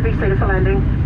perfect, safe landing.